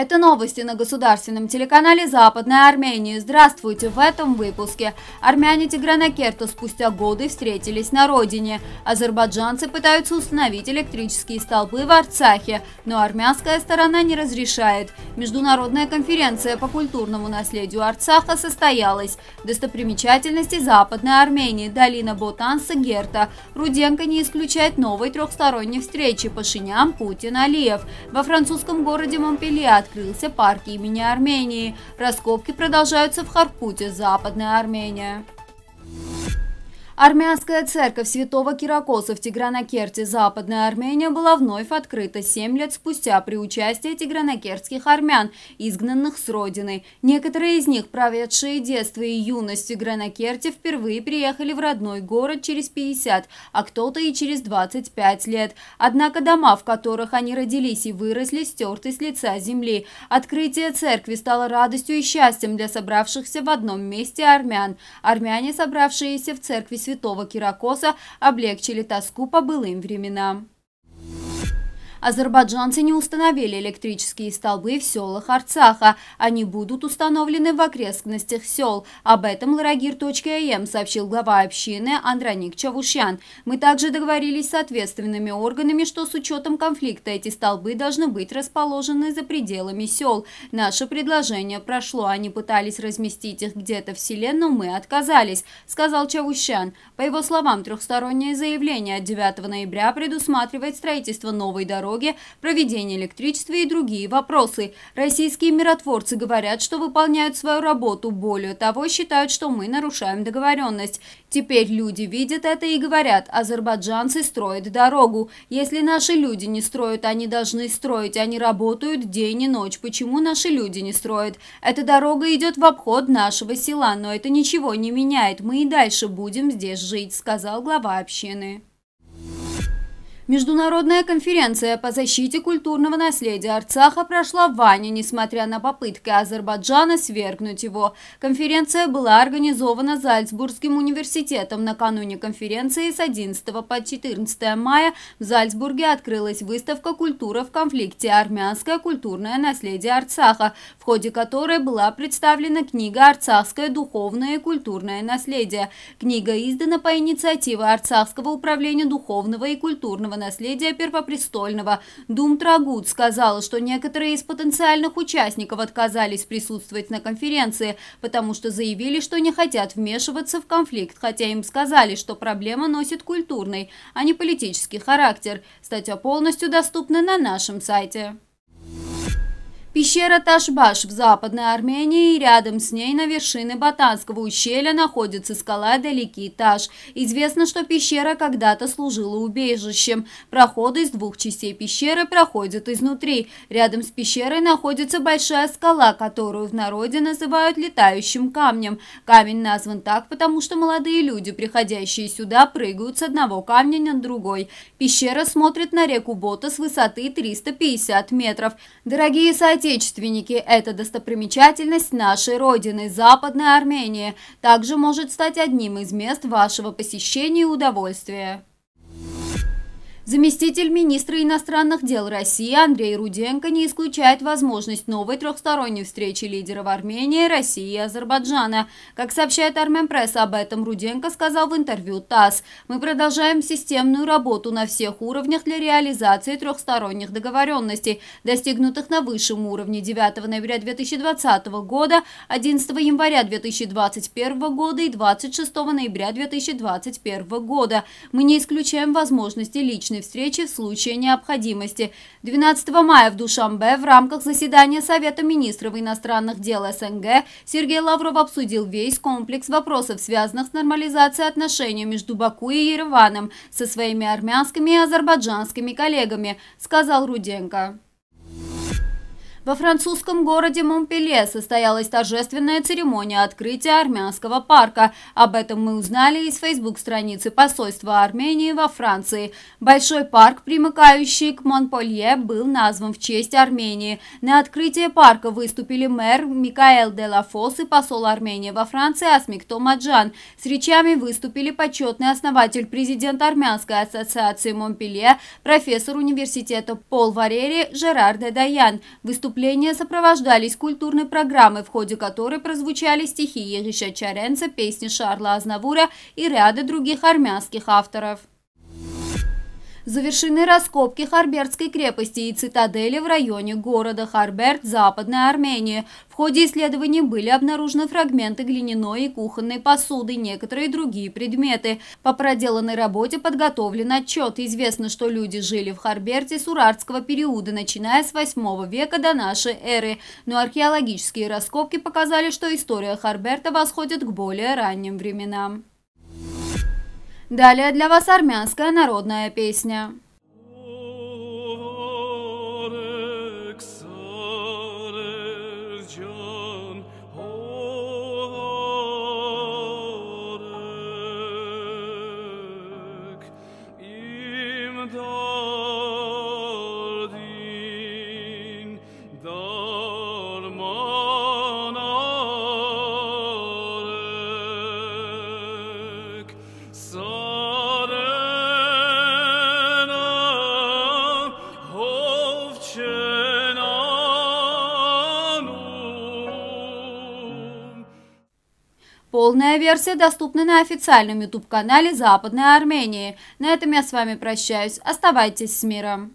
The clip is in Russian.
Это новости на государственном телеканале Западной Армении. Здравствуйте в этом выпуске. Армяне Тигранакерта спустя годы встретились на родине. Азербайджанцы пытаются установить электрические столбы в Арцахе, но армянская сторона не разрешает. Международная конференция по культурному наследию Арцаха состоялась. Достопримечательности Западной Армении, долина Ботанса, Герта. Руденко не исключает новой трехсторонней встречи Пашинян, Путин, Алиев. Во французском городе Монпелье открылся парк имени Армении. Раскопки продолжаются в Харпуте, Западная Армения. Армянская церковь святого Киракоса в Тигранакерте, Западная Армения, была вновь открыта 7 лет спустя при участии тигранакертских армян, изгнанных с родины. Некоторые из них, проведшие детство и юность в Тигранакерте, впервые приехали в родной город через 50, а кто-то и через 25 лет. Однако дома, в которых они родились и выросли, стерты с лица земли. Открытие церкви стало радостью и счастьем для собравшихся в одном месте армян. Армяне, собравшиеся в церкви святого Киракоса облегчили тоску по былым временам. Азербайджанцы не установили электрические столбы в селах Арцаха. Они будут установлены в окрестностях сел. Об этом Ларагир.м сообщил глава общины Андроник Чавушян. Мы также договорились с ответственными органами, что с учетом конфликта эти столбы должны быть расположены за пределами сел. Наше предложение прошло. Они пытались разместить их где-то в селе, но мы отказались, сказал Чавушян. По его словам, трехстороннее заявление от 9 ноября предусматривает строительство новой дороги дороги, проведение электричества и другие вопросы. Российские миротворцы говорят, что выполняют свою работу, более того, считают, что мы нарушаем договоренность. Теперь люди видят это и говорят, азербайджанцы строят дорогу. Если наши люди не строят, они должны строить, они работают день и ночь. Почему наши люди не строят? Эта дорога идет в обход нашего села, но это ничего не меняет, мы и дальше будем здесь жить, сказал глава общины. Международная конференция по защите культурного наследия Арцаха прошла в Ване, несмотря на попытки Азербайджана свергнуть его. Конференция была организована Зальцбургским университетом. Накануне конференции с 11 по 14 мая в Зальцбурге открылась выставка «Культура в конфликте. Армянское культурное наследие Арцаха», в ходе которой была представлена книга «Арцахское духовное и культурное наследие». Книга издана по инициативе Арцахского управления духовного и культурного наследия первопрестольного. Дум Трагут сказал, что некоторые из потенциальных участников отказались присутствовать на конференции, потому что заявили, что не хотят вмешиваться в конфликт, хотя им сказали, что проблема носит культурный, а не политический характер. Статья полностью доступна на нашем сайте. Пещера Ташбаш в Западной Армении и рядом с ней на вершине Батанского ущелья находится скала Далекий Таш. Известно, что пещера когда-то служила убежищем. Проходы из двух частей пещеры проходят изнутри. Рядом с пещерой находится большая скала, которую в народе называют летающим камнем. Камень назван так, потому что молодые люди, приходящие сюда, прыгают с одного камня на другой. Пещера смотрит на реку Бота с высоты 350 метров. Дорогие соотечественники, соотечественники, это достопримечательность нашей Родины, Западной Армении, также может стать одним из мест вашего посещения и удовольствия. Заместитель министра иностранных дел России Андрей Руденко не исключает возможность новой трехсторонней встречи лидеров Армении, России и Азербайджана. Как сообщает Арменпресс, об этом Руденко сказал в интервью ТАСС. «Мы продолжаем системную работу на всех уровнях для реализации трехсторонних договоренностей, достигнутых на высшем уровне 9 ноября 2020 года, 11 января 2021 года и 26 ноября 2021 года. Мы не исключаем возможности личной личной встречи в случае необходимости. 12 мая в Душамбе в рамках заседания Совета министров иностранных дел СНГ Сергей Лавров обсудил весь комплекс вопросов, связанных с нормализацией отношений между Баку и Ереваном со своими армянскими и азербайджанскими коллегами, сказал Руденко. Во французском городе Монпелье состоялась торжественная церемония открытия армянского парка. Об этом мы узнали из фейсбук-страницы посольства Армении во Франции. Большой парк, примыкающий к Монпелье, был назван в честь Армении. На открытие парка выступили мэр Микаэл де Лафос и посол Армении во Франции Асмик Томаджан. С речами выступили почетный основатель президент Армянской ассоциации Монпелье, профессор университета Пол Варери Жерар Даян. Выступление Выступления сопровождались культурной программой, в ходе которой прозвучали стихи Ерища Чаренца, песни Шарла Азнавура и ряда других армянских авторов. Завершены раскопки Харбертской крепости и цитадели в районе города Харберт, Западной Армении. В ходе исследований были обнаружены фрагменты глиняной и кухонной посуды, некоторые другие предметы. По проделанной работе подготовлен отчет. Известно, что люди жили в Харберте с урартского периода, начиная с 8 века до нашей эры. Но археологические раскопки показали, что история Харберта восходит к более ранним временам. Далее для вас армянская народная песня. Полная версия доступна на официальном YouTube-канале Западной Армении. На этом я с вами прощаюсь. Оставайтесь с миром.